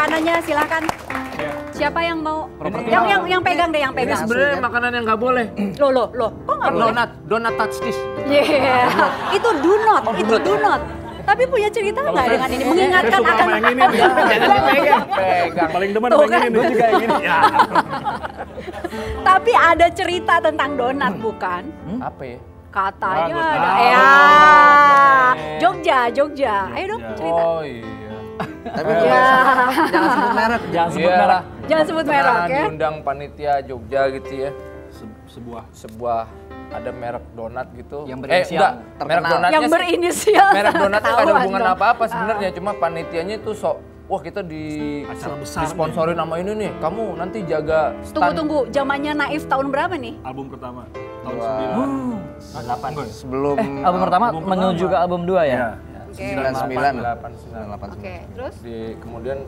makanannya silakan. Siapa yang mau? Properti Yang yang yang pegang deh, yang Ini pegang. sebenarnya makanan yang nggak boleh. Loh, loh, loh. Kok nggak boleh? Donat, donat touch this. Yeah. itu do not, itu do not. Tapi punya cerita nggak dengan ini? Mengingatkan akan sama yang ini. Jangan dipegang. Pegang. Paling demen Tuh kan. ini juga yang gini. Ya. Tapi ada cerita tentang donat bukan? Apa ya? Katanya ada. Ah, Ya. Jogja, Jogja. Ayo dong cerita. Oh iya. Tapi Ya. jangan sebut merek. Jangan sebut Iya. merek. Jangan sebut merek ya. diundang panitia Jogja gitu ya. Se- sebuah Sebuah ada merek donat gitu. Yang eh berinisial enggak, terkenal. merek donatnya Yang sih- berinisial. merek donat gak ada hubungan apa-apa sebenarnya, cuma panitianya itu sok wah kita di Acara besar disponsorin ini nih. Kamu nanti jaga Tunggu stand. tunggu, zamannya Naif tahun berapa nih? album pertama tahun Wah. 9 Delapan. Enggak ya? Sebelum Album pertama Album menuju pertama. ke album 2 ya? Iya. Oke. 99. 89. Oke, terus? Di kemudian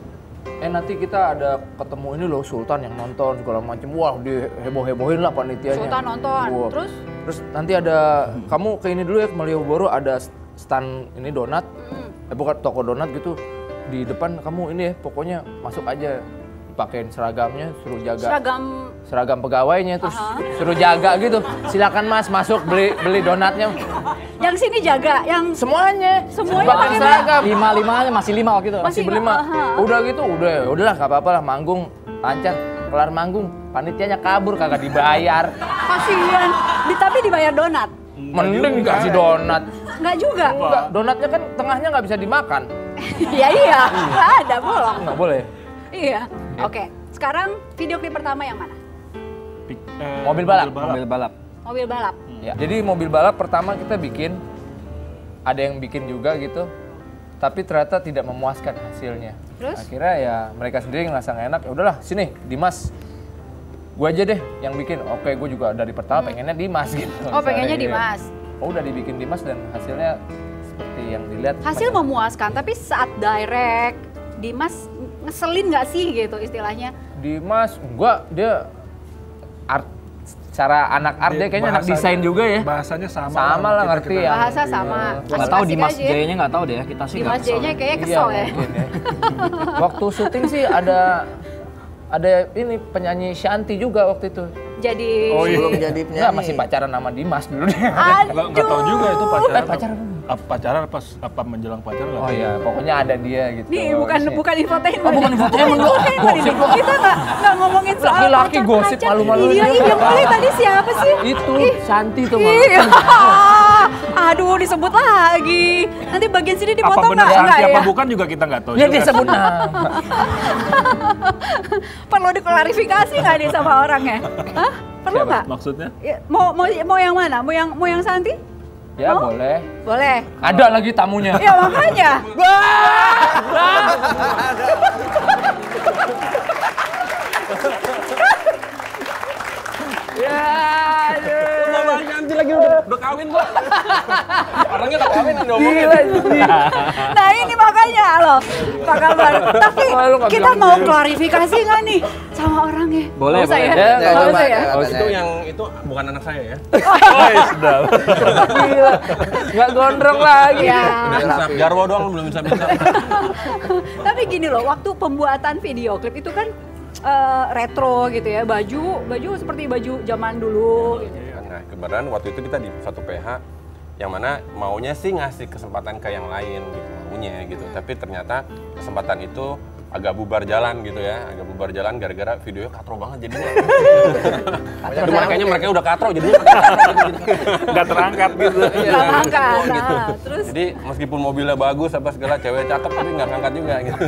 eh nanti kita ada ketemu ini loh Sultan yang nonton segala macam. Wah, di heboh-hebohin lah panitianya. Sultan nonton. Wah. Terus? Terus nanti ada kamu ke ini dulu ya ke Malioboro ada stand ini donat. Hmm. Eh bukan toko donat gitu. Di depan kamu ini ya pokoknya masuk aja pakein seragamnya suruh jaga Seragam seragam pegawainya terus Aha. suruh jaga gitu. Silakan Mas masuk beli beli donatnya. yang sini jaga, yang Semuanya. Semuanya pakai pakai seragam. Lima limanya masih lima waktu itu. Masih Masih berlima. Aha. Udah gitu, udah udahlah nggak apa-apa lah manggung lancar. Kelar manggung, panitianya kabur kagak dibayar. kasihan. Di, tapi dibayar donat. Mending dikasih donat. Enggak juga. Enggak, donatnya kan tengahnya nggak bisa dimakan. Iya iya, nggak ada bolong. Nggak boleh. Iya. Oke. Sekarang video klip pertama yang mana? Eh, Mobil balap. Mobil balap. Mobil balap. Ya. Jadi mobil balap pertama kita bikin, ada yang bikin juga gitu, tapi ternyata tidak memuaskan hasilnya. Terus? Akhirnya ya mereka sendiri ngerasa nggak enak. Ya udahlah, sini Dimas, gue aja deh yang bikin. Oke, gue juga dari pertama pengennya Dimas gitu. Hmm. Oh, pengennya Misalnya, Dimas. iya. Oh, udah dibikin Dimas dan hasilnya seperti yang dilihat. Hasil macam- memuaskan, tapi saat direct Dimas ngeselin nggak sih gitu istilahnya? Dimas, gua dia art cara anak art dia kayaknya anak desain juga ya. Bahasanya sama. Sama lah Kita- ngerti ya. Bahasa sama. Nggak tahu Dimas aja ya. J-nya nggak tahu deh ya. Kita sih nggak Dimas. J-nya kayaknya Iya, kesel ya. Waktu syuting sih ada ada ini penyanyi Shanti juga waktu itu. Jadi Oh, iya. Belum jadi penyanyi. Enggak, masih pacaran sama Dimas dulu dia. Nggak nggak tahu juga itu pacaran. Eh, pacaran. Apa pacaran pas apa menjelang pacaran Oh iya, pokoknya ada dia gitu. Nih bukan Sih. bukan infotainment. Oh, bukan infotainment, ini. Kita nggak nggak ngomongin soal Laki-laki gosip pacar. malu-maluin Iya, iya, yang mulai tadi siapa sih? Itu Ih, Shanti tuh. Iya. Aduh, disebut lagi. Nanti bagian sini dipotong nggak? Santi Nggak apa ya? bukan juga kita nggak tahu. Ya juga. dia sebut nama. Perlu diklarifikasi nggak nih sama orangnya? Hah? Perlu nggak? Maksudnya? Ya, mau mau mau yang mana? Mau yang mau yang Santi? Ya Mau? boleh. Boleh. Ada lagi tamunya. Ya makanya. Ya, aduh. Ganti lagi udah, udah kawin gua. Orangnya udah kawin udah Gila sih. Nah ini makanya loh, Pak Kabar. Tapi kita mau klarifikasi nggak nih sama orangnya? Boleh, boleh. Ya, Ya, Nggak Ya, ya. Oh, itu yang itu bukan anak saya ya. Oh, iya, sudah. Gila. Nggak gondrong lagi. Ya. Udah Jarwo doang belum bisa bisa. Tapi gini loh, waktu pembuatan video klip itu kan eh, retro gitu ya, baju baju seperti baju zaman dulu. Gitu. Nah, kebetulan waktu itu kita di satu PH yang mana maunya sih ngasih kesempatan ke yang lain gitu maunya gitu. Tapi ternyata kesempatan itu agak bubar jalan gitu ya, agak bubar jalan gara-gara videonya katro banget jadinya. Jadi makanya mereka udah katro jadinya gitu. Nggak terangkat gitu. Nggak angkat. gitu. Nah, terus Jadi meskipun mobilnya bagus apa segala cewek cakep tapi nggak ngangkat juga gitu.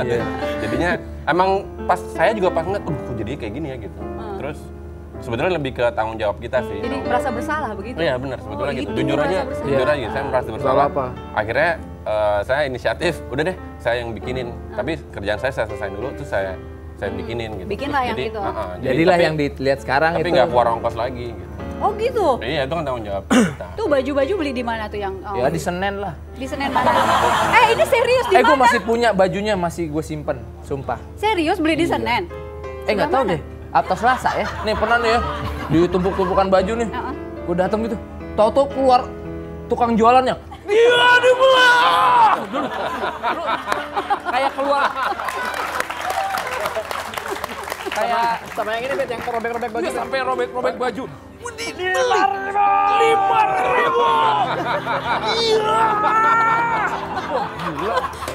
Iya. Jadinya emang pas saya juga pas ngeliat, uh kok jadi kayak gini ya gitu. Terus sebenarnya lebih ke tanggung jawab kita sih. jadi merasa bersalah begitu. Oh iya benar sebetulnya Oh, gitu. itu Jujur aja, bersalah. jujur aja saya merasa bersalah. Apa? Akhirnya eh, saya inisiatif, udah deh saya yang bikinin. Tapi kerjaan saya saya selesaiin dulu terus saya saya bikinin gitu. Bikin Terus lah yang jadi, itu. uh-uh, jadi Jadilah tapi- yang dilihat sekarang tapi itu. nggak keluar ongkos lagi gitu. Oh gitu. Iya itu kan tanggung jawab kita. Tuh baju-baju beli di mana tuh yang oh, Ya di Senen lah. di Senen mana? Eh ini serius di Eh gue mana? masih punya bajunya masih gue simpen, sumpah. Serius beli di Iya. Senen? Eh nggak tahu deh atau Selasa ya. Nih pernah nih ya ditumpuk-tumpukan baju nih. Gue datang gitu. tau-tau keluar tukang jualannya. Iya di kayak keluar kayak sama yang ini bet yang robek-robek baju. Iya, sampai robek-robek baju. Dibelar.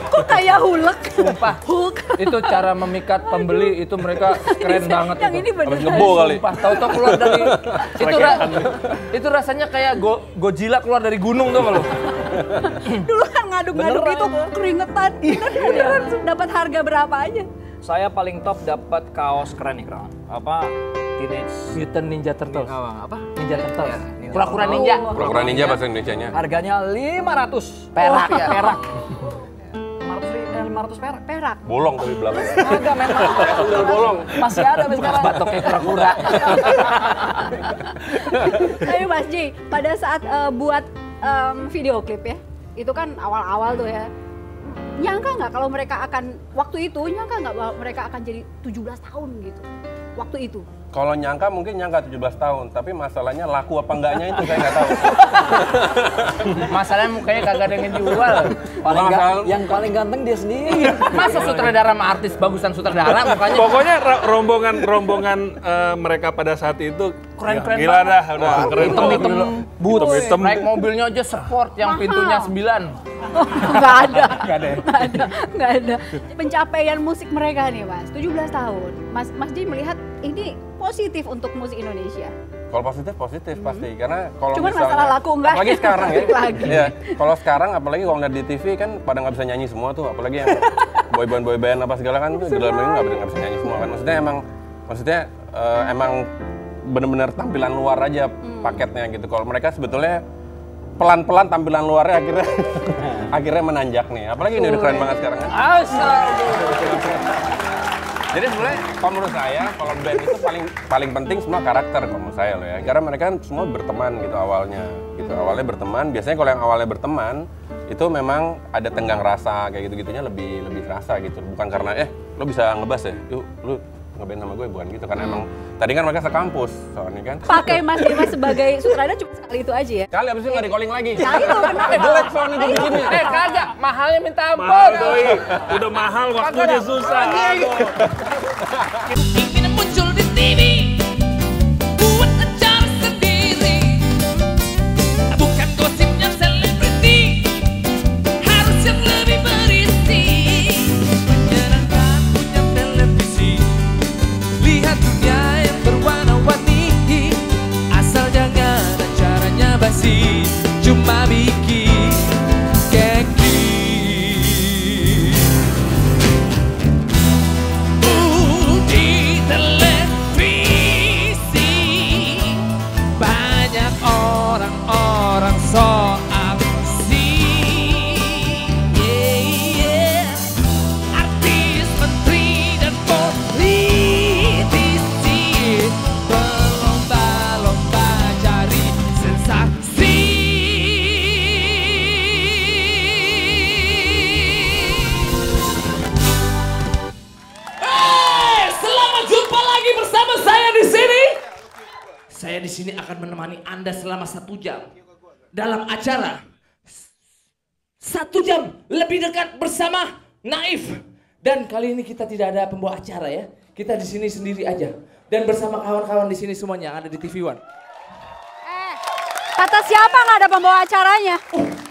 Kok kayak hulek? Sumpah. Hulk. itu cara memikat pembeli itu mereka keren banget Yang itu. ini. Habis ngebo kali. Sumpah, tahu-tahu keluar dari itu ra- itu rasanya kayak go, Godzilla keluar dari gunung tuh kalau. Dulu kan ngaduk-ngaduk itu keringetan. Beneran dapat harga berapa aja? Saya paling top dapat kaos keren nih, Kran. Apa? Teenage Mutant Ninja Turtles. apa? apa? Ninja Turtles. Ninja Kura-kura ninja. Oh. Pura-pura ninja bahasa Indonesia-nya. Harganya 500 Perak ya. perak. 500 ri- eh, 500 perak. Perak. Bolong tapi belakang. Agak memang. Udah bolong. Masih ada sampai sekarang. Batoknya kura-kura. Tapi Mas J, pada saat eh, buat em, video klip ya, itu kan awal-awal tuh ya. Nyangka nggak kalau mereka akan waktu itu nyangka nggak bahwa mereka akan jadi 17 tahun gitu. Waktu itu. Kalau nyangka mungkin nyangka 17 tahun, tapi masalahnya laku apa enggaknya itu saya nggak tahu. Masalahnya mukanya kagak ada yang dijual. Paling ga- yang paling ganteng dia sendiri. Masa sutradara sama artis bagusan sutradara mukanya Pokoknya ro- rombongan rombongan eh, mereka pada saat itu Keren-keren gila banget. dah, udah keren hitam-hitam boot, Hitam-hitam. naik mobilnya aja sport yang Mahal. pintunya 9. Nggak ada. Nggak ada? Nggak ada. Nggak ada. Pencapaian musik mereka nih Mas, 17 tahun. Mas Mas J melihat ini positif untuk musik Indonesia. Kalau positif positif pasti karena kalau Cuman misalnya masalah laku enggak. apalagi sekarang ya. Lagi. Iya, kalau sekarang apalagi kalau ngeliat di TV kan pada nggak bisa nyanyi semua tuh, apalagi yang boy band boy band apa segala kan tuh di dalam nggak bisa nggak bisa nyanyi semua kan. Maksudnya emang maksudnya eh, emang bener-bener tampilan luar aja paketnya gitu. Kalau mereka sebetulnya pelan-pelan tampilan luarnya akhirnya akhirnya menanjak nih. Apalagi ini udah keren banget sekarang kan. Jadi sebenarnya kalau menurut saya kalau band itu paling paling penting semua karakter kalau menurut saya loh ya. Karena mereka kan semua berteman gitu awalnya. Gitu awalnya berteman. Biasanya kalau yang awalnya berteman itu memang ada tenggang rasa kayak gitu-gitunya lebih lebih terasa gitu. Bukan karena eh lo bisa ngebas ya. Yuk lu ngeband sama gue bukan gitu karena emang tadi kan mereka sekampus soalnya kan. Pakai Mas Dimas sebagai sutradara cuma sekali itu aja ya. Kali abis itu nggak di calling lagi. Nah itu kenapa? Eh jelek soalnya gue begini. Eh kagak, mahalnya minta ampun. Mahal doi. Udah mahal waktunya susah. ini kita tidak ada pembawa acara ya. Kita di sini sendiri aja dan bersama kawan-kawan di sini semuanya yang ada di TV One. Eh, kata siapa nggak ada pembawa acaranya?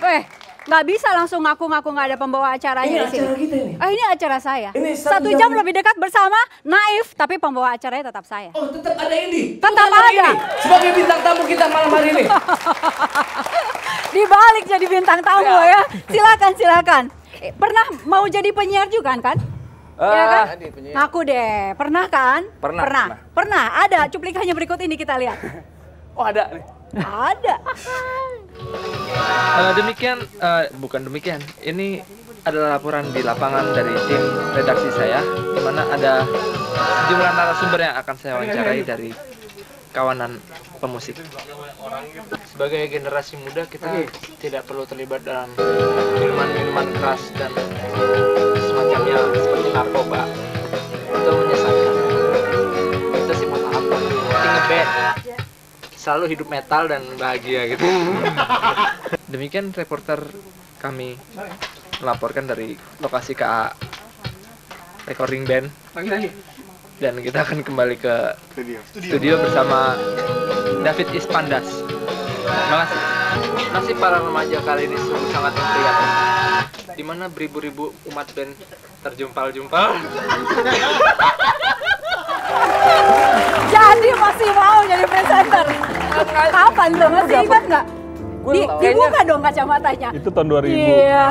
Eh, nggak bisa langsung ngaku-ngaku nggak ada pembawa acaranya Ini di sini. acara kita ini. Ah, ini acara saya. Ini satu satu jam- jam lebih dekat bersama Naif, tapi pembawa acaranya tetap saya. Oh, tetap ada Indi. Tetap Tetap ada. Indi Sebagai bintang tamu kita malam hari ini. Dibalik jadi bintang tamu ya. Silakan, silakan. Eh, pernah mau jadi penyiar juga kan? Iya kan? Ngaku deh. Pernah kan? Pernah, Pernah. Pernah. Ada cuplikannya berikut ini kita lihat. Oh ada nih. Ada. Eh, demikian, eh, bukan demikian. Ini adalah laporan di lapangan dari tim redaksi saya, di mana ada sejumlah narasumber yang akan saya wawancarai dari kawanan pemusik. Sebagai generasi muda, kita tidak perlu terlibat dalam minuman-minuman keras dan semacamnya seperti narkoba. Itu menyesatkan. Kita sih mau apa? Penting ngeband selalu hidup metal dan bahagia gitu. Demikian reporter kami melaporkan dari lokasi KA Recording Band. dan kita akan kembali ke studio, bersama David Ispandas. Terima kasih. Nasib para remaja kali ini sungguh sangat memprihatinkan. Di mana beribu-ribu umat band terjumpal-jumpal. Jadi masih mau jadi presenter. Kapan tuh? Masih ingat nggak? Di, dibuka dong kacamatanya. Itu tahun 2000. Iya.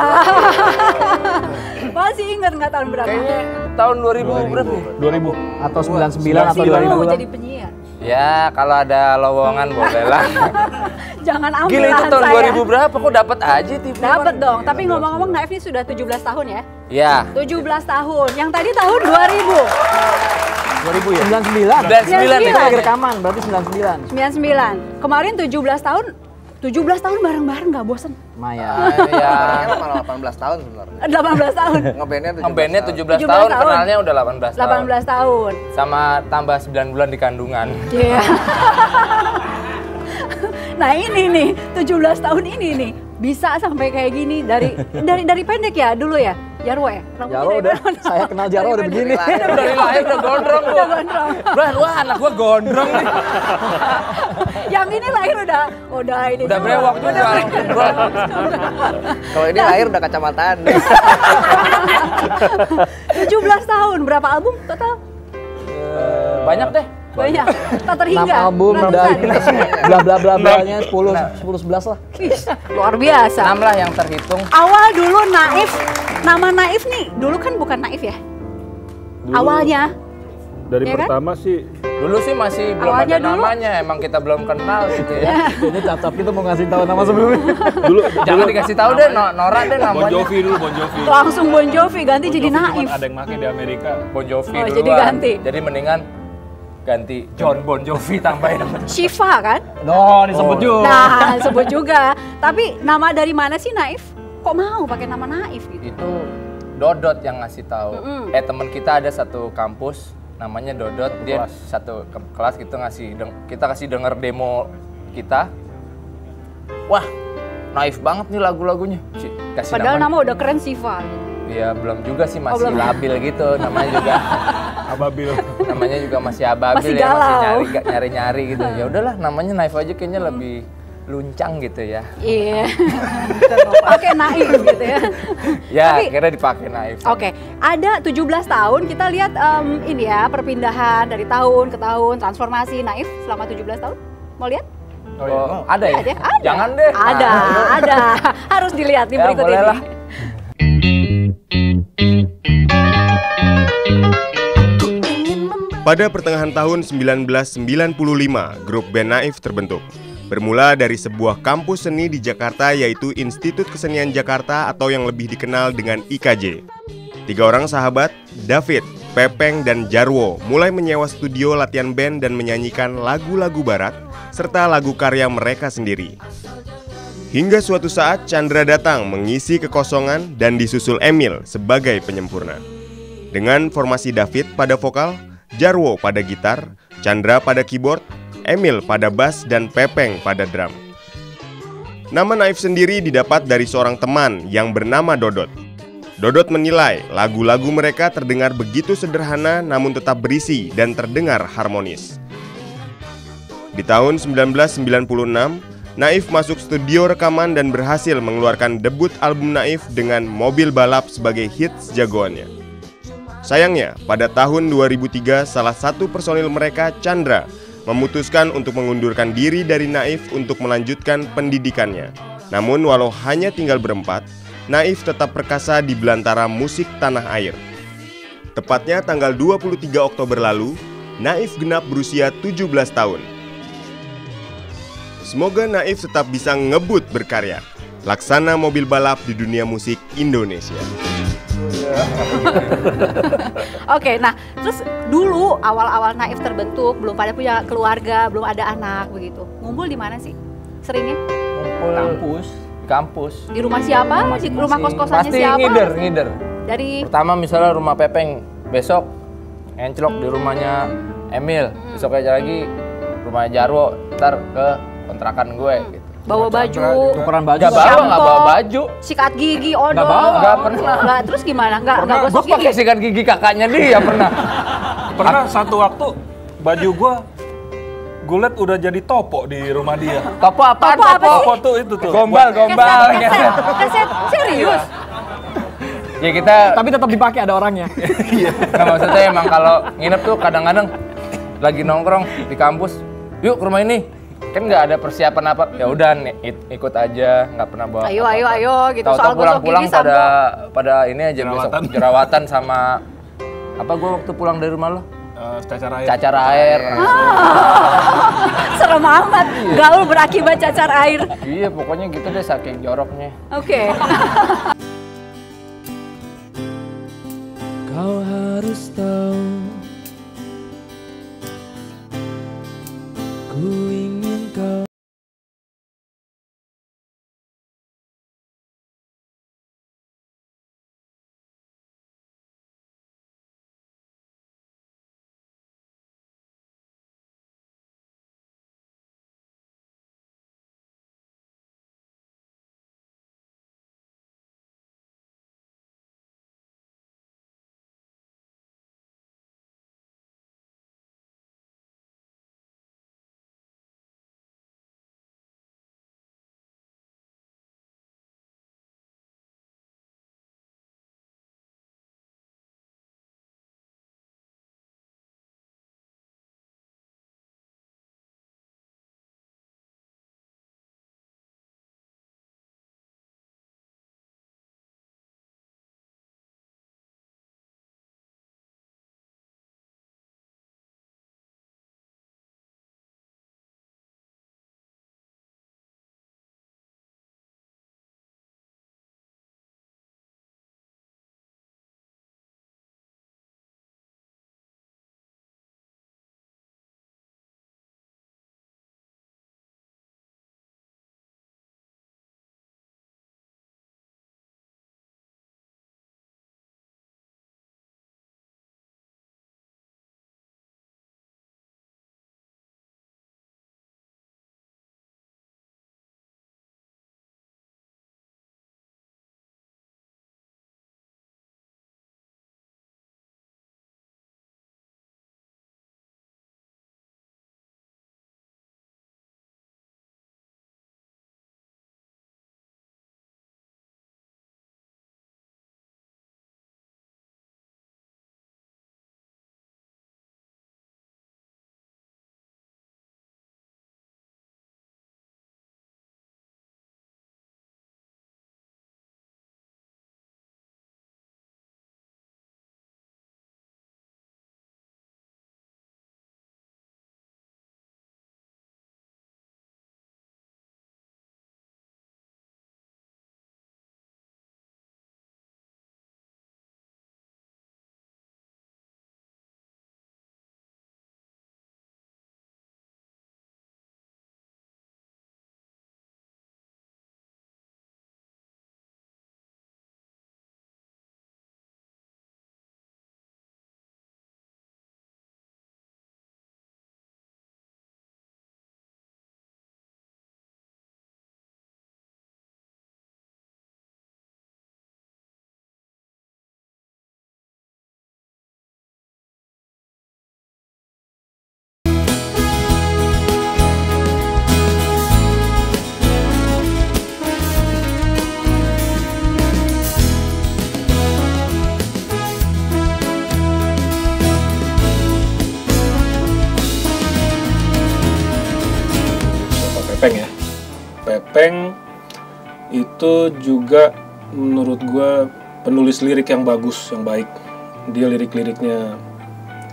masih ingat nggak tahun berapa? Kayaknya tahun 2000 berapa? ya? 2000. Atau 99 atau Masih mau 2000 jadi penyiar. Ya, kalau ada lowongan boleh lah. Jangan ambil Gila itu tahun saya. 2000 berapa? Kok dapat aja TV? Dapat dong. Tapi ngomong-ngomong Naif ini sudah 17 tahun ya. Ya. 17 tahun. Yang tadi tahun 2000. 2000 ya? 99. Dan 9 99. Akhir rekaman berarti 99. 99. Kemarin 17 tahun. 17 tahun bareng-bareng nggak bosen? Maya. ya. Kayaknya malah 18 tahun sebenarnya. 18 tahun. Ngebandnya 17 Ngebandnya 17 17 tahun, tahun. kenalnya udah 18 tahun. 18 tahun. Sama tambah 9 bulan di kandungan. Iya. nah ini nih, 17 tahun ini nih bisa sampai kayak gini dari dari dari pendek ya dulu ya. Jarwo ya? Rambutnya Jarwo dari udah, mana? saya kenal Jarwo udah begini. Dari lahir udah gondrong Udah gua. gondrong. Wah, wah anak gua gondrong nih. Yang ini lahir udah udah ini Udah brewok juga. Kalau ini lahir udah kacamataan. 17 tahun berapa album total? eh, banyak deh. Banyak. Tak 6 terhingga. album udah ratusan. Bla bla bla blanya 10 10 11 lah. Luar biasa. 6 lah yang terhitung. Awal dulu Naif, nama Naif nih dulu kan bukan Naif ya? Awalnya. Dari Ya kan? pertama sih Dulu sih masih belum Awalnya ada dulu. namanya, emang kita belum kenal gitu ya. Ini cap-cap itu mau ngasih tahu nama sebelumnya. dulu Jangan dikasih tahu deh, No- Nora deh Bon namanya. Jovi dulu Bon Jovi. Langsung Bon Jovi ganti Bon jadi Jovi Naif. cuman ada yang make di Amerika. Bon Jovi Oh, duluan. jadi ganti. Jadi mendingan ganti John Bon Jovi tambahin nama. Shiva kan? Oh, disebut juga. Nah, sebut juga. Tapi nama dari mana sih Naif? Kok mau pakai nama Naif gitu? Itu Dodot yang ngasih tahu. Mm-mm. Eh teman kita ada satu kampus namanya Dodot, dia satu ke- kelas gitu ngasih deng- kita kasih denger demo kita. Wah, naif banget nih lagu-lagunya. Ci, Kasih Padahal nama, nama udah keren Shiva. Iya, belum juga sih masih belum. labil gitu namanya juga. Ababil. namanya juga masih ababil Masih ya, masih galau. nyari nyari-nyari gitu. Ya udahlah, namanya naif aja kayaknya lebih luncang gitu ya. Iya. pakai Naif gitu ya. Ya, Tapi- kira dipakai naif. Oke, ada 17 tahun kita lihat em, ini ya perpindahan dari tahun ke tahun, transformasi Naif selama 17 tahun. Mau lihat? Oh, ada ya? Lihat ya? Ada. Jangan deh. Ada, Ah. ada. Harus dilihat di Ya, berikut ini. lah. Pada pertengahan tahun 1995, grup band Naif terbentuk. Bermula dari sebuah kampus seni di Jakarta yaitu Institut Kesenian Jakarta atau yang lebih dikenal dengan IKJ. Tiga orang sahabat, David, Pepeng, dan Jarwo mulai menyewa studio latihan band dan menyanyikan lagu-lagu barat serta lagu karya mereka sendiri. Hingga suatu saat Chandra datang mengisi kekosongan dan disusul Emil sebagai penyempurna. Dengan formasi David pada vokal, Jarwo pada gitar, Chandra pada keyboard, Emil pada bass, dan Pepeng pada drum. Nama Naif sendiri didapat dari seorang teman yang bernama Dodot. Dodot menilai lagu-lagu mereka terdengar begitu sederhana namun tetap berisi dan terdengar harmonis. Di tahun 1996, Naif masuk studio rekaman dan berhasil mengeluarkan debut album Naif dengan Mobil Balap sebagai hits jagoannya. Sayangnya, pada tahun 2003 salah satu personil mereka, Chandra, memutuskan untuk mengundurkan diri dari Naif untuk melanjutkan pendidikannya. Namun walau hanya tinggal berempat, Naif tetap perkasa di belantara musik tanah air. Tepatnya tanggal 23 Oktober lalu, Naif genap berusia 17 tahun. Semoga Naif tetap bisa ngebut berkarya. Laksana mobil balap di dunia musik Indonesia. Oke, nah terus dulu awal-awal Naif terbentuk, belum pada punya keluarga, belum ada anak begitu. Ngumpul di mana sih? Seringnya? Ngumpul kampus. Di kampus. Di rumah siapa? Di rumah kos-kosannya Pasti siapa? ngider, ngider. Dari Pertama misalnya rumah Pepeng, besok enclok di rumahnya Emil, Hmm. besok aja lagi rumah Jarwo, ntar ke kontrakan gue gitu. Bawa baju, Tukeran baju. Gak bawa, Shampoo. gak bawa baju. sikat gigi, odol. Nggak bawa, nggak pernah. Nggak, terus gimana? Nggak, nggak Pernah gosok gue pakai gigi. sikat gigi kakaknya dia pernah. Pernah satu waktu baju gua gue liat udah jadi topo di rumah dia. Topo apa? Topo apa sih? Topo tuh itu tuh. Gombal, gombal. Keset, keset, serius. Ya kita Tapi tetap dipakai ada orangnya. Nggak maksudnya emang kalau nginep tuh kadang-kadang lagi nongkrong di kampus, yuk ke rumah ini. Kan nggak ada persiapan apa, ya udah ikut aja, nggak pernah bawa. Ayo, apa-apa. ayo, ayo, gitu. Tahu-tahu Soal pulang-pulang gigi pada pada ini aja Jerawatan. besok jerawatan sama apa gua waktu pulang dari rumah lo? Eh, cacar air. Cacar air. Serem amat. Gaul berakibat cacar air. Iya, pokoknya gitu deh saking joroknya. Oke. Kau harus tahu Ku ingin kau Pepeng itu juga menurut gua penulis lirik yang bagus, yang baik. Dia lirik-liriknya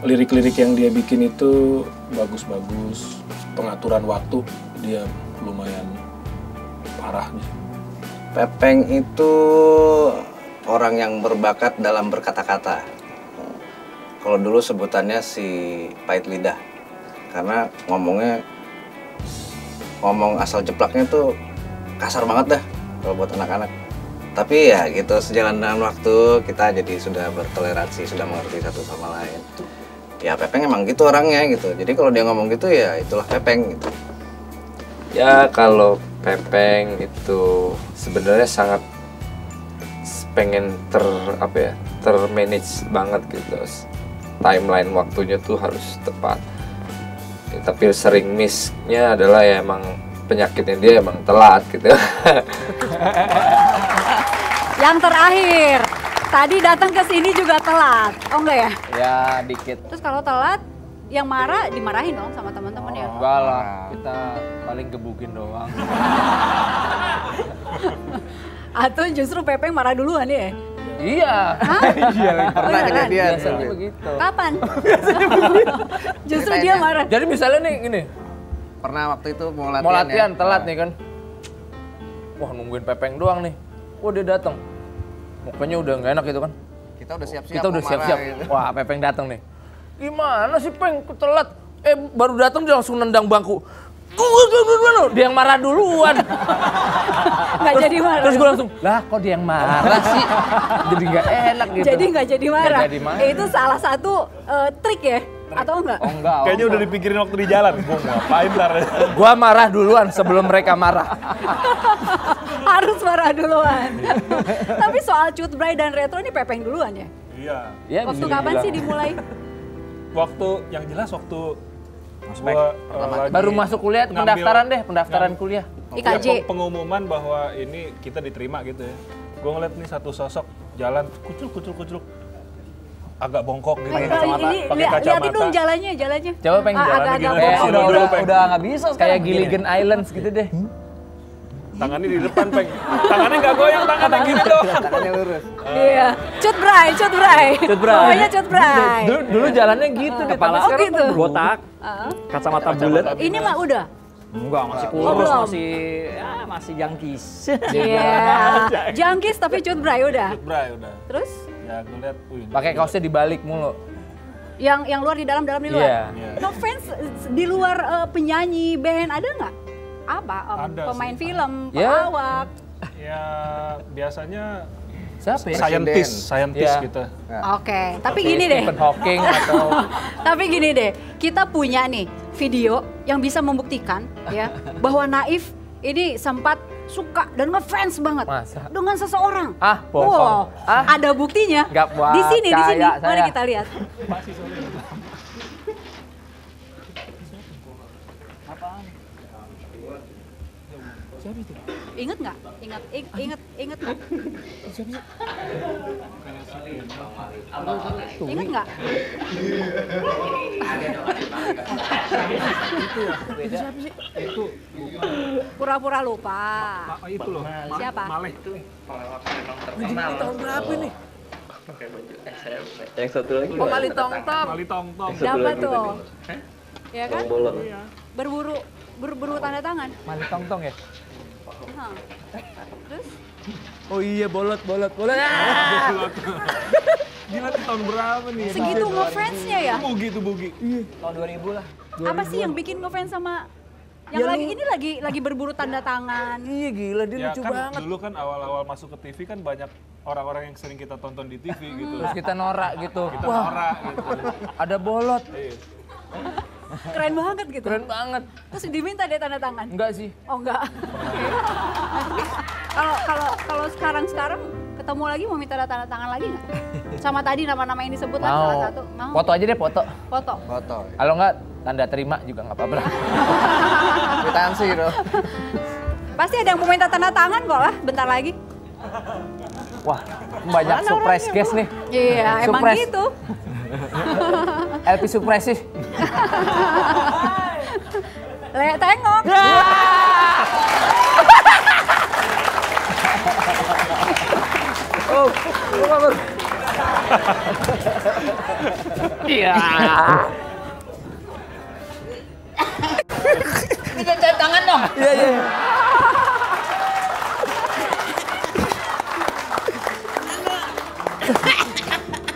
lirik-lirik yang dia bikin itu bagus-bagus. Pengaturan waktu dia lumayan parah. Pepeng itu orang yang berbakat dalam berkata-kata. Kalau dulu sebutannya si pahit lidah. Karena ngomongnya ngomong asal jeplaknya tuh kasar banget dah kalau buat anak-anak. Tapi ya gitu sejalan dengan waktu kita jadi sudah bertoleransi, sudah mengerti satu sama lain. Ya Pepeng emang gitu orangnya gitu. Jadi kalau dia ngomong gitu ya itulah Pepeng gitu. Ya kalau Pepeng itu sebenarnya sangat pengen ter apa ya termanage banget gitu timeline waktunya tuh harus tepat. Ya, tapi sering missnya adalah ya emang penyakitnya dia emang telat gitu. Yang terakhir, tadi datang ke sini juga telat. Oh enggak ya? ya dikit. Terus kalau telat, yang marah dimarahin dong sama teman-teman ya. Enggak lah, kita paling gebukin doang. Atau justru Pepeng marah duluan ya? iya. Iya, pernah Beneran? kejadian. Biasanya begitu. Kapan? justru dia marah. Jadi misalnya nih gini, Pernah waktu itu mau latihan, mau latihan ya? telat nih kan. Wah nungguin Pepeng doang nih. Wah dia datang. Mukanya udah nggak enak gitu kan. Kita udah siap-siap. Kita udah siap-siap. gitu. Wah Pepeng datang nih. Gimana sih Peng telat? Eh baru datang dia langsung nendang bangku. Dia yang marah duluan. Nggak jadi marah. Terus gue langsung, lah kok dia yang marah sih? Jadi nggak enak gitu. Jadi nggak jadi marah. Nggak jadi marah. Itu salah satu eh, trik ya? Atau enggak? Oh enggak. Kayaknya udah dipikirin waktu di jalan. Gue ngapain ntar. Gua marah duluan sebelum mereka marah. Harus marah duluan. Tapi soal cut Bray dan retro ini Pepeng duluan ya? Iya. Ya, Waktu kapan dibilang. sih dimulai? Waktu yang jelas waktu gua uh, Baru masuk kuliah, ngambil- pendaftaran deh, pendaftaran kuliah. IKJ. peng- pengumuman bahwa ini kita diterima gitu ya. Gue ngeliat nih satu sosok jalan kucul kucul kucul agak bongkok gitu. Kacamata, ini pakai lihat, lihatin kacamata. dong jalannya, jalannya. Coba pengen Ah, jalan. Kayak Udah, udah, udah, nggak bisa kayak. Gilligan Islands gitu deh. Tangannya di depan peng. Tangannya nggak goyang, tangannya gini doang. Tangannya lurus. Iya, cut Bray, cut Bray. Cut Bray. Pokoknya cut Bray. Dulu, dulu jalannya gitu deh, Kepala tapi sekarang gitu. botak, Ah. kacamata bulat. Ini mah udah. Enggak, masih Oh, kurus, belum. masih ya masih jangkis. Iya. Jangkis tapi cut Bray udah. Bray udah. Terus Ya gue ini pakai kaosnya dibalik mulu. yang yang luar di dalam, dalam di luar. Iya. Iya. No fans di luar eh, penyanyi band ada nggak? Apa? Em, Ada pemain sih. film, Ya. pelawak. Ya biasanya Siapa ya? scientist, scientist Iya. gitu. Oke, tapi gini deh. Stephen Hawking atau Tapi gini deh, kita punya nih video yang bisa membuktikan ya bahwa Naif ini sempat suka dan ngefans banget Masa? dengan seseorang. Ah, bohong. Wow, Ah. ada buktinya. Nggak di sini, di sini. percaya Mari saya. kita lihat. Ingat nggak? Ingat, ing- ingat, ingat nggak? Ingat nggak? Pura-pura lupa. itu loh. Siapa? Maleh. tahun berapa nih? Yang satu lagi. Oh, Mali Tong Tong. Mali tong tong. Dapat tuh. Ya kan? Bolong. Berburu berburu tanda tangan. Mali Tong Tong ya? Terus Oh iya, bolot, bolot, bolot. Gila tuh tahun berapa nih? segitu ngefansnya ya? Bugi tuh bugi. Tahun 2000 lah. Apa sih yang bikin ngefans sama yang lagi ini lagi lagi berburu tanda tangan. Iya gila, dia Ya lucu kan banget. dulu kan awal-awal masuk ke TV kan banyak orang-orang yang sering kita tonton di TV gitu. Terus kita norak gitu. Kita Wah, norak gitu. ada bolot. Iya. Keren banget gitu. Keren banget. Terus diminta deh tanda tangan. Enggak sih. Oh enggak. Kalau kalau kalau sekarang-sekarang ketemu lagi mau minta tanda tangan lagi nggak? Sama tadi nama-nama yang disebut lah salah Mau. satu. Mau. Foto aja deh, foto. Foto. Foto. Kalau enggak tanda terima juga nggak apa-apa. Kwitansi dong. Pasti ada yang mau minta tanda tangan kok lah bentar lagi. Wah, banyak Mana surprise orangnya, guest Bu? nih. Iya, emang Surprise. gitu. LP surprise sih. Le, tengok. Oh, apa kabar? Iya. Minta tanda tangan dong. Iya, iya.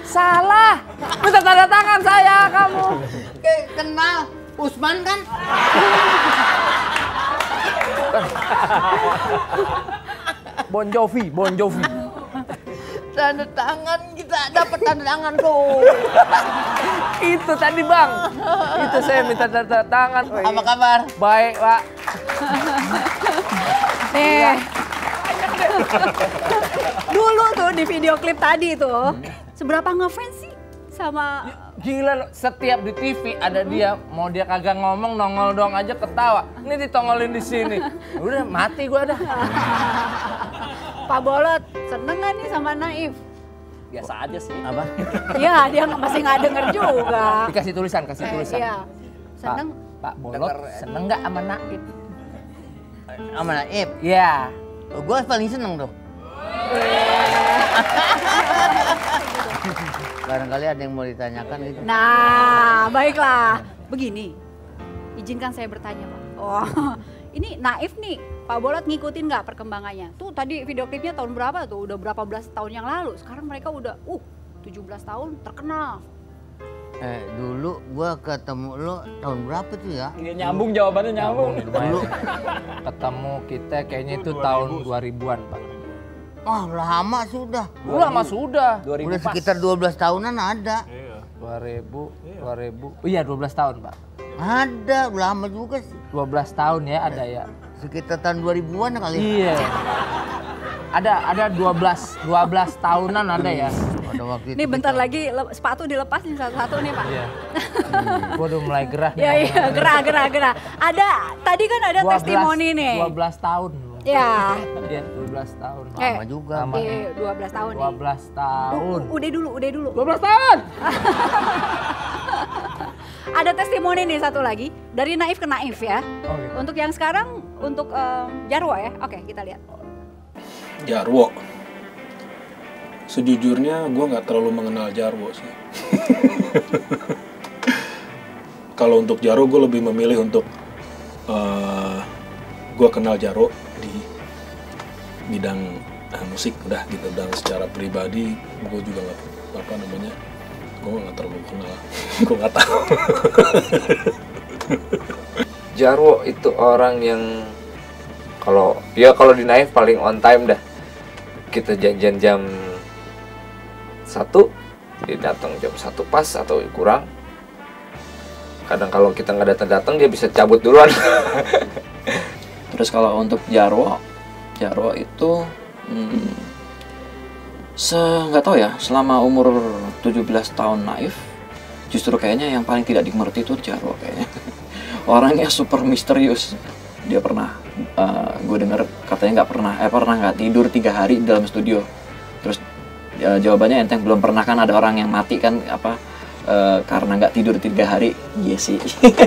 Salah. Minta tanda tangan saya kamu. Kenal Usman kan? Bon Jovi, Bon Jovi. Tanda tangan kita dapat tanda tangan tuh. Itu tadi bang. Itu saya minta tanda tangan. Apa kabar? Baik pak. Nih. Dulu tuh di video klip tadi tuh, seberapa ngefans sih sama Gila setiap di TV ada dia, mau dia kagak ngomong nongol doang aja ketawa. Ini ditongolin di sini. Udah mati gua dah. Pak Bolot seneng nggak nih sama Naif? Biasa aja sih. Apa? Ya dia masih nggak denger juga. Dikasih tulisan, kasih Eh, tulisan. iya. Seneng. Pak Bolot seneng nggak sama Naif? Sama Naib. Iya. Gue paling seneng tuh. Barangkali ada yang mau ditanyakan gitu. Nah, baiklah. Begini, izinkan saya bertanya, Pak. Oh, ini Naif nih, Pak Bolot ngikutin nggak perkembangannya? Tuh tadi video klipnya tahun berapa tuh? Udah berapa belas tahun yang lalu. Sekarang mereka udah, uh, 17 tahun terkenal. Eh, dulu gua ketemu lo tahun berapa tuh ya? Iya, nyambung jawabannya nyambung. Dulu ketemu kita kayaknya itu tahun 2000-an, Pak. Oh, lama sudah. Lu lama sudah. Udah sekitar 12 tahunan ada. 2000, 2000. Oh iya 12 tahun, Pak. Ada, lama juga sih. 12 tahun ya ada ya. Sekitar tahun 2000-an kali. Iya. Ada ada 12 12 tahunan ada ya. Pada waktu itu. Nih bentar lagi le- sepatu dilepas nih satu-satu nih, Pak. Iya. Gua udah mulai gerah nih. Ya iya, gerah gerah gerah. Ada tadi kan ada 12 testimoni nih. 12 tahun. Ya. Iya, 12 tahun. Eh, Lama juga. Lama. Iya, 12 tahun nih. 12 tahun. U- Udah dulu, udah dulu. 12 tahun. Ada testimoni nih satu lagi dari Naif ke Naif ya. Oh, gitu. Untuk yang sekarang untuk em, Jarwo ya. Oke, kita lihat. Jarwo. Sejujurnya gue nggak terlalu mengenal Jarwo sih. Kalau untuk Jarwo gue lebih memilih untuk eh gue kenal Jarwo di bidang eh, musik udah gitu dan secara pribadi gue juga nggak apa namanya gue nggak terlalu kenal gue nggak tahu Jarwo itu orang yang kalau ya kalau di Naif paling on time dah. Kita janjian jam satu, dia datang jam satu pas atau kurang. Kadang kalau kita nggak datang datang dia bisa cabut duluan. Terus kalau untuk Jarwo, Jarwo itu hmm, se nggak tahu ya, selama umur 17 tahun naif, justru kayaknya yang paling tidak dimengerti itu Jarwo kayaknya. Orangnya super misterius. Dia pernah, gue denger katanya nggak pernah, eh pernah nggak tidur tiga hari di dalam studio. Terus ya, jawabannya enteng belum pernah kan ada orang yang mati kan apa eh, karena nggak tidur tiga hari. Iya sih,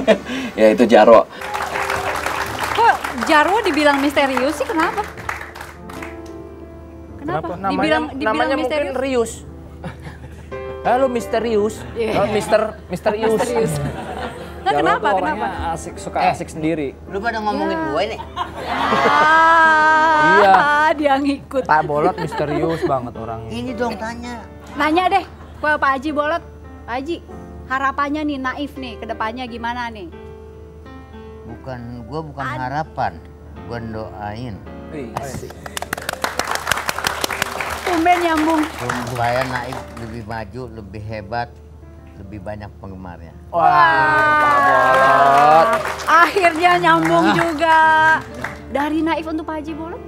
ya itu Jarwo. Kok Jarwo dibilang misterius sih kenapa? Kenapa? Namanya, Dibilang dibilang namanya misterius. mungkin Rius. Halo misterius. Iya. Oh, Mister Misterius. Misterius. Nah, kenapa? tuh Kenapa? orangnya asik, suka Eh. asik sendiri. Lu pada ngomongin gue nih. Ah, Iya. dia ngikut. Pak Bolot misterius banget orangnya. Ini dong tanya. Nanya deh ke Pak Haji Bolot. Pak Haji, harapannya nih Naif nih ke depannya gimana nih? Bukan, gue bukan harapan. Gue doain. Tumben nyambung. Supaya naik lebih maju, lebih hebat, lebih banyak penggemarnya. Wah, akhirnya nyambung juga. Dari Naif untuk Pak Haji Bolot?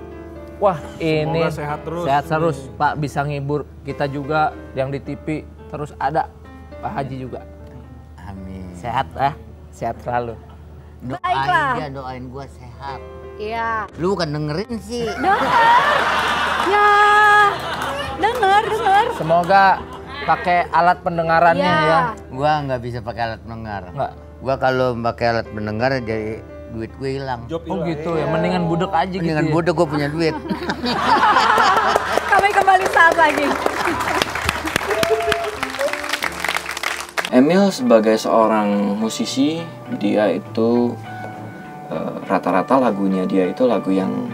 Wah, ini Semoga sehat terus. Sehat terus, Pak bisa ngibur kita juga yang di TV terus ada Pak Haji juga. Amin. Sehat ah, sehat selalu. Doain Baiklah. dia, doain gue sehat. Iya. Lu bukan dengerin sih. Dengar. Ya. Dengar, dengar. Semoga pakai alat pendengarannya Iya. ya. Gua nggak bisa pakai alat pendengar. Enggak. Gua kalau pakai alat pendengar jadi duit gue hilang. Oh gitu ya, mendingan budek aja gitu. Dengan ya. bodoh gue punya duit. Kami kembali saat lagi. Emil sebagai seorang musisi, dia itu rata-rata lagunya dia itu lagu yang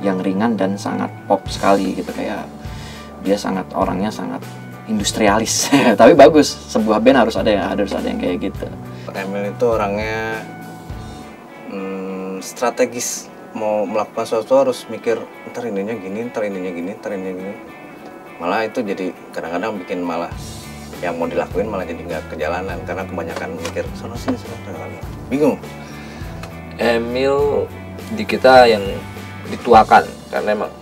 yang ringan dan sangat pop sekali gitu kayak dia sangat orangnya sangat industrialis. Tapi bagus, sebuah band harus ada ya, harus ada yang kayak gitu. Emil itu orangnya hmm, strategis mau melakukan sesuatu harus mikir ntar ininya gini, ntar ininya gini, ntar ininya gini. Malah itu jadi kadang-kadang bikin malah yang mau dilakuin malah jadi nggak kejalanan karena kebanyakan mikir sana sini sana sini." bingung. Emil di kita yang dituakan karena emang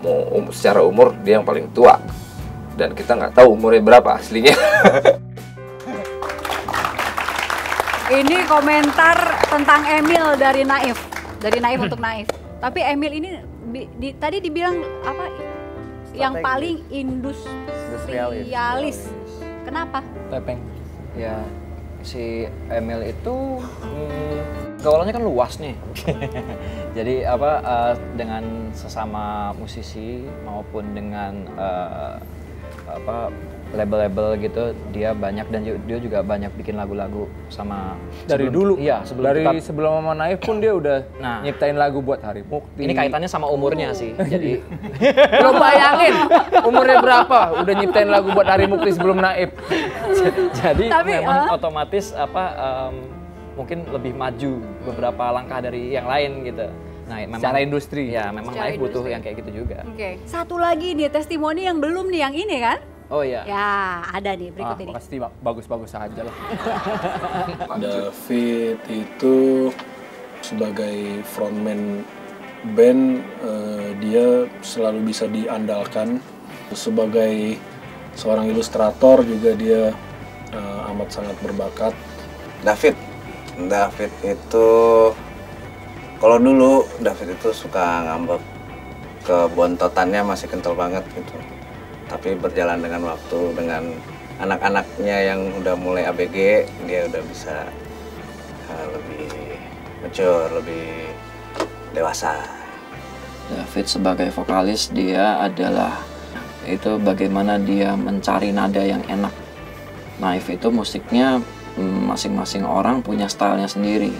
mau um- secara umur dia yang paling tua dan kita nggak tahu umurnya berapa aslinya. Ini komentar tentang Emil dari Naif, dari Naif untuk Naif. Tapi Emil ini bi- di- tadi dibilang apa? Yang paling industrialis. Kenapa? Tepeng. Ya, si Emil itu hmm, kan luas nih. Jadi apa eh, dengan sesama musisi maupun dengan eh, apa label-label gitu dia banyak dan dia juga banyak bikin lagu-lagu sama Dari sebelum- dulu. Iya, sebelum dari kita sebelum Mama Naif pun dia udah Nah. nyiptain lagu buat Hari Mukti. ini kaitannya sama umurnya sih. Jadi Lo bayangin umurnya berapa udah nyiptain lagu buat Hari Mukti sebelum Naif. jadi Tapi, memang ah. otomatis apa em, mungkin lebih maju beberapa langkah dari yang lain gitu. Nah, memang Secara industri. Ya, memang Secara Naif butuh industri. yang kayak gitu juga. Oke. Satu lagi nih testimoni yang belum nih yang ini kan? Oh iya. Ya, ada nih berikut Ah, ini. pasti ba- bagus-bagus aja lah. David itu sebagai frontman band eh, dia selalu bisa diandalkan sebagai seorang ilustrator juga dia eh, amat sangat berbakat David David itu kalau dulu David itu suka ngambek kebontotannya masih kental banget gitu tapi berjalan dengan waktu dengan anak-anaknya yang udah mulai ABG dia udah bisa uh, lebih mature lebih dewasa David sebagai vokalis dia adalah itu bagaimana dia mencari nada yang enak. Naif itu musiknya mm, masing-masing orang punya stylenya sendiri.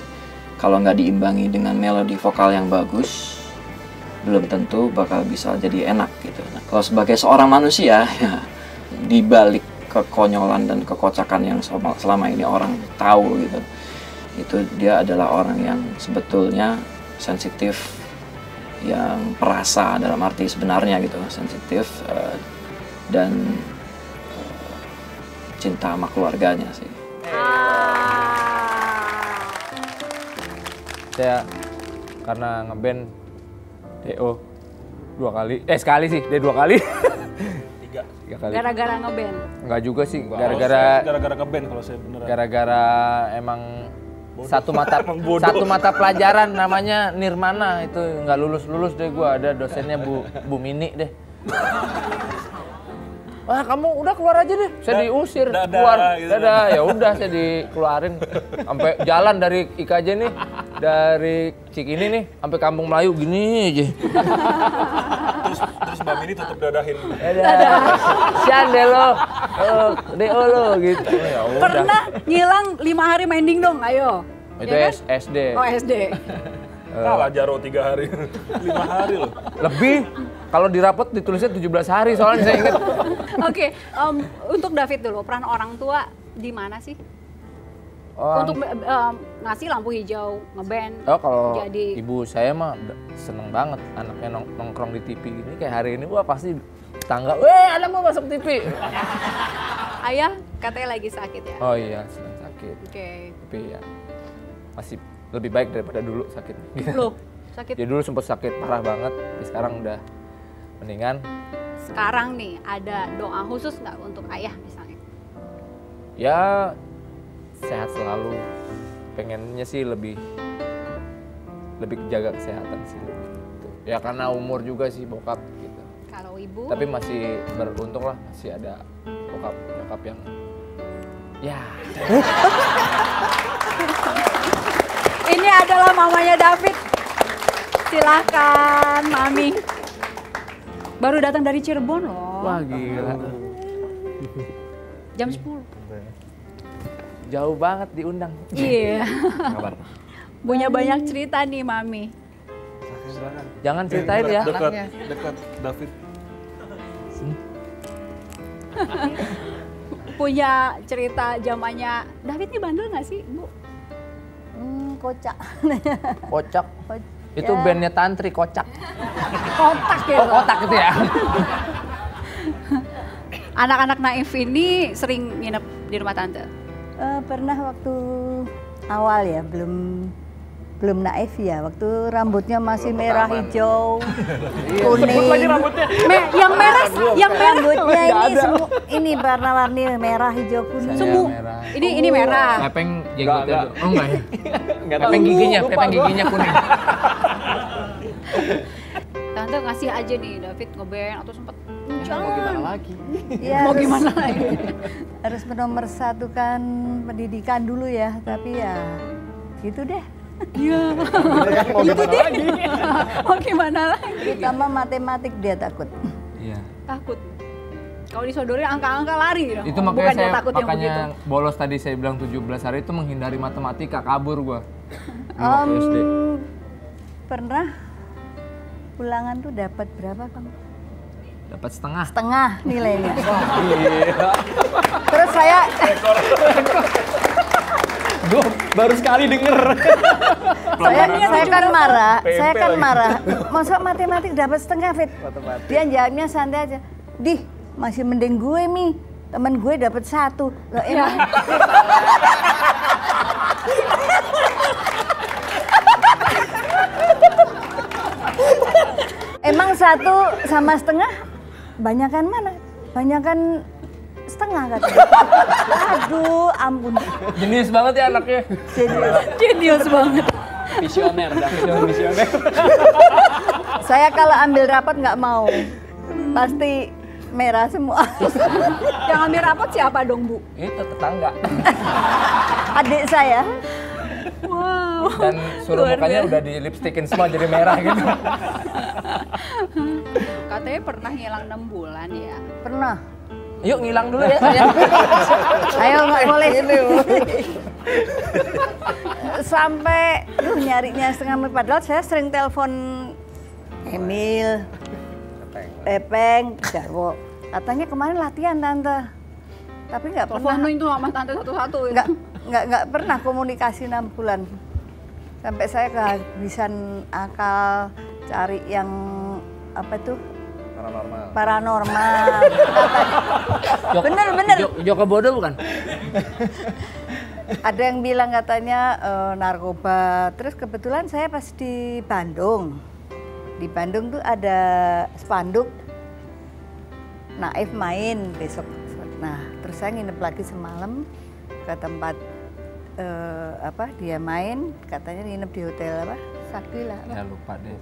Kalau nggak diimbangi dengan melodi vokal yang bagus, belum tentu bakal bisa jadi enak gitu. Nah, kalau sebagai seorang manusia ya di balik kekonyolan dan kekocakan yang selama selama ini orang tahu gitu, itu dia adalah orang yang sebetulnya sensitif yang perasa dalam arti sebenarnya gitu sensitif eh, dan eh, cinta sama keluarganya sih Saya karena ngeband DO dua kali, eh sekali sih, dia dua kali. Tiga. Tiga kali. Gara-gara ngeband. Enggak juga sih, gara-gara gara-gara ngeband kalau saya beneran. gara-gara emang satu mata satu mata pelajaran namanya Nirmana itu nggak lulus lulus deh gua ada dosennya Bu Bu Mini deh Wah kamu udah keluar aja deh, saya Da- diusir dadah, keluar, gitu. dadah ya udah saya dikeluarin sampai jalan dari IKJ nih, dari Cikini nih, sampai Kampung Melayu gini aja. terus Mbak Mini tetap dadahin Dadah. Sian deh lo, oh, DO lo gitu. Ya udah. Pernah ngilang lima hari mending dong, ayo. Itu Ya kan? SD. Oh SD. kalah Jaro tiga hari lima hari loh Lebih kalau di rapot ditulisnya 17 hari soalnya saya ingat. Oke, em, untuk David dulu, peran orang tua di mana sih? Orang- Untuk em, ngasih lampu hijau, ngeband. Oh kalau jadi ibu saya mah seneng banget anaknya nong- nongkrong di TV ini kayak hari ini wah pasti tangga, weh anak mau masuk TV. ayah katanya lagi sakit ya. Oh iya sedang sakit. Oke. Tapi ya masih lebih baik daripada dulu sakit. Loh, sakit. Ya dulu sempat sakit parah banget, tapi sekarang udah mendingan. Sekarang nih ada doa khusus nggak untuk ayah misalnya? Ya sehat selalu. Pengennya sih lebih lebih jaga kesehatan sih. Gitu. Ya karena umur juga sih bokap gitu. Kalau ibu? Tapi masih beruntung lah masih ada bokap nyokap yang ya Ini adalah mamanya David. Silakan, Mami. Baru datang dari Cirebon loh. wah gila. Jam 10. Jauh banget diundang. Iya. Kabar. Punya banyak cerita nih, Mami. Jangan ceritain ya dekat dekat David Punya cerita zamannya David nih bandel nggak sih, Bu? Hmm, kocak. Kocak. Itu Ya. bandnya Tantri Kocak. Kotak ya. Oh, kotak itu ya. Anak-anak naif ini sering nginep di rumah tante. Eh, pernah waktu awal ya, belum belum naif ya waktu rambutnya masih merah pertama. hijau Iya, kuning sebut lagi rambutnya. Me- yang merah yang merah. rambutnya ini ada. semu ini warna-warni merah hijau kuning Semu. Ini ini merah. Pepeng jenggotnya. Oh enggak ya? Pepeng giginya, gua. giginya kuning. Tante ngasih aja nih David ngeband atau sempet jangan. Mau gimana lagi? Ya, Mau harus- gimana lagi? harus menomor satu kan pendidikan dulu ya tapi ya gitu deh Iya. Mau Itu gimana deh. lagi? Mau gimana lagi? Terutama matematik dia takut. Iya. Takut. Kalau disodorin angka-angka lari dong. Itu makanya Bukan dia saya takut yang makanya begitu. bolos tadi saya bilang 17 hari itu menghindari matematika, kabur gua. SD. pernah ulangan tuh dapat berapa bang? Dapat setengah. Setengah nilainya. Iya. Terus saya baru sekali denger. saya, saya kan marah, PMP saya kan lagi. marah. Masa matematik dapat setengah fit? Dia jawabnya santai aja. Dih, masih mending gue mi. Temen gue dapat satu. Loh, emang Emang satu sama setengah banyakan mana? Banyakan setengah katanya. Aduh, ampun. Jenius banget ya anaknya. Jenius. Jenius banget. Visioner, David visioner. Saya kalau ambil rapat nggak mau. Pasti merah semua. Yang ambil rapat siapa dong, Bu? Itu tetangga. Adik saya. Wow. Dan suruh Luar mukanya udah di lipstikin semua jadi merah gitu. Katanya pernah ngilang 6 bulan ya. Pernah. Yuk ngilang dulu ya saya. Ayo nggak boleh. Sampai duh, nyarinya setengah menit. Padahal saya sering telepon Emil, Pepeng, Jarwo. Katanya kemarin latihan tante. Tapi nggak pernah. Teleponin tuh sama tante satu-satu. nggak nggak nggak pernah komunikasi enam bulan sampai saya kehabisan akal cari yang apa tuh Paranormal. paranormal. Bener bener. Joko Bodo bukan? ada yang bilang katanya eh, narkoba. Terus kebetulan saya pas di Bandung. Di Bandung tuh ada spanduk. Naif main besok. Nah terus saya nginep lagi semalam ke tempat eh, apa dia main. Katanya nginep di hotel apa Ya lupa deh.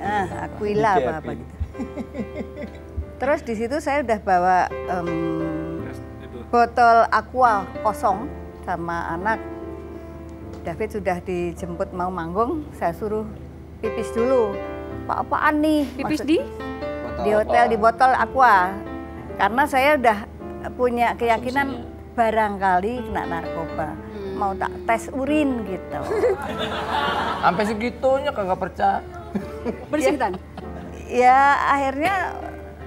Ah, Aquila apa apa gitu. Terus di situ saya udah bawa em, botol aqua kosong sama anak. David sudah dijemput mau manggung, saya suruh pipis dulu. Pak apaan nih? Pipis Maksud- di? di hotel di botol aqua. Karena saya udah punya keyakinan barangkali kena narkoba. Mau tak tes urin gitu. Sampai segitunya kagak percaya. Bersih Tan? Ya akhirnya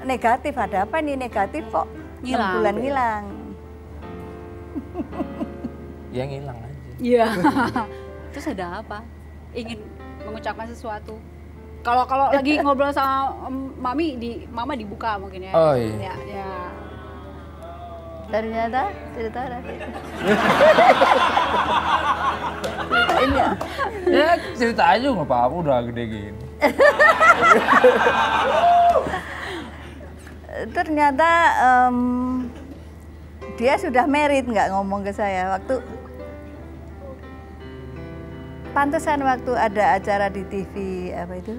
negatif. Ada apa nih negatif kok? enam Ngilang. bulan ngilang. Ya ngilang aja. Iya. Terus ada apa? Ingin mengucapkan sesuatu. Kalau kalau lagi ngobrol sama mami di mama dibuka mungkin ya. Oh, iya. Ya, ya. Ternyata cerita David. Ceritain ya. Ya cerita aja nggak apa-apa udah gede gini. Ternyata em, dia sudah merit nggak ngomong ke saya waktu pantesan waktu ada acara di TV apa itu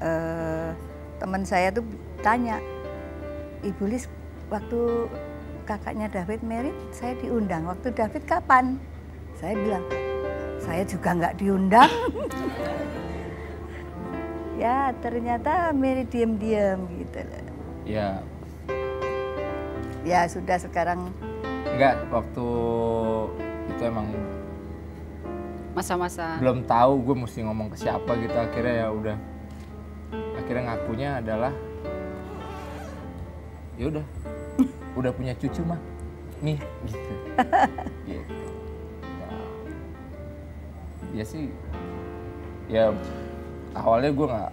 eh, teman saya tuh tanya Ibu Lis waktu kakaknya David merit saya diundang. Waktu David kapan? Saya bilang saya juga nggak diundang. Ya ternyata merit diam-diam gitu. Loh Ya. Ya sudah sekarang. Enggak waktu itu emang Masa-masa. belum tahu gue mesti ngomong ke siapa gitu. Akhirnya ya udah. Akhirnya ngakunya adalah ya udah udah punya cucu mah? Nih gitu. Gitu. Ya, ya sih ya awalnya gue nggak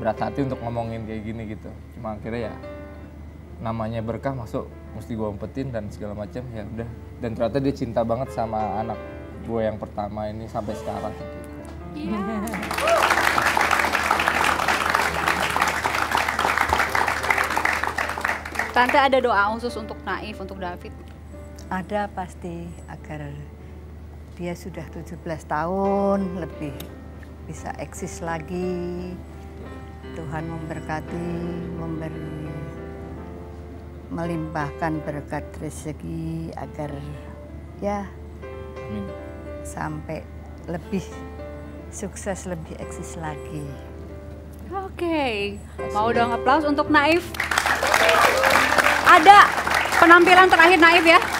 berat hati untuk ngomongin kayak gini gitu. Cuma akhirnya ya namanya berkah masuk mesti gue umpetin dan segala macam ya udah. Dan ternyata dia cinta banget sama anak gue yang pertama ini sampai sekarang. Tante ada doa khusus untuk Naif, untuk David. Ada pasti agar dia sudah 17 tahun lebih bisa eksis lagi. Tuhan memberkati, memberi melimpahkan berkat rezeki agar ya sampai lebih sukses lebih eksis lagi. Oke, mau dong aplaus untuk Naif. Ada penampilan terakhir Naif ya.